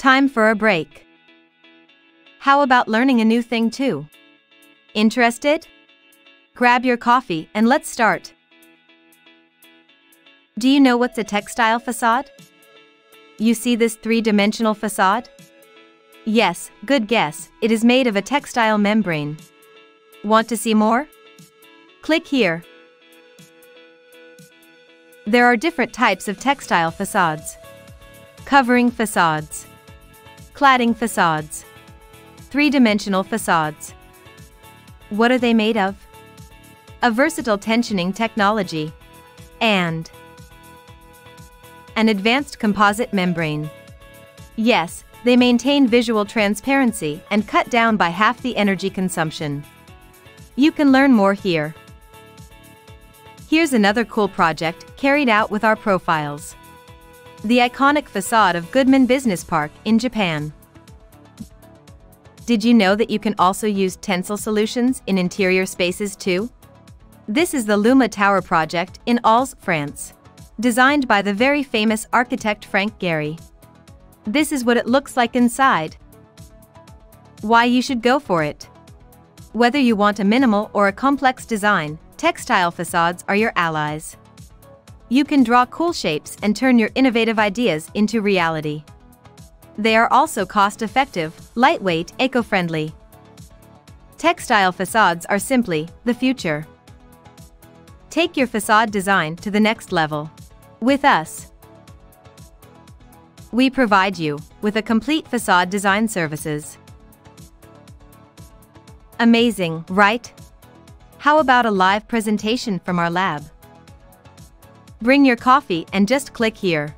Time for a break. How about learning a new thing too? Interested? Grab your coffee and let's start. Do you know what's a textile facade? You see this three-dimensional facade? Yes, good guess, it is made of a textile membrane. Want to see more? Click here. There are different types of textile facades. Covering facades. Cladding facades. Three-dimensional facades. What are they made of? A versatile tensioning technology. And an advanced composite membrane. Yes, they maintain visual transparency and cut down by half the energy consumption. You can learn more here. Here's another cool project carried out with our profiles. The iconic facade of Goodman Business Park in Japan. Did you know that you can also use tensile solutions in interior spaces too? This is the Luma Tower project in Arles, France. Designed by the very famous architect Frank Gehry. This is what it looks like inside. Why you should go for it. Whether you want a minimal or a complex design, textile facades are your allies. You can draw cool shapes and turn your innovative ideas into reality. They are also cost-effective, lightweight, eco-friendly. Textile facades are simply the future. Take your facade design to the next level. With us, we provide you with a complete facade design services. Amazing, right? How about a live presentation from our lab? Bring your coffee and just click here.